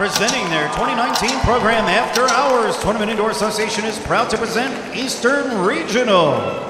Presenting their 2019 program After Hours, Tournament Indoor Association is proud to present Eastern Regional.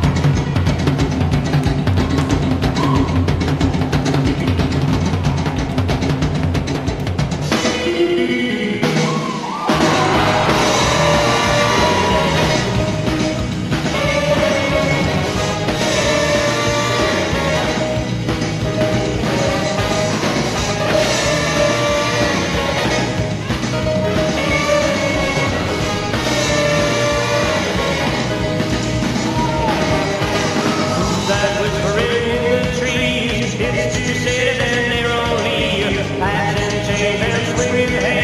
with him.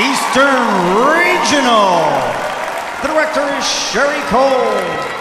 Eastern Regional. The director is Sherry Cole.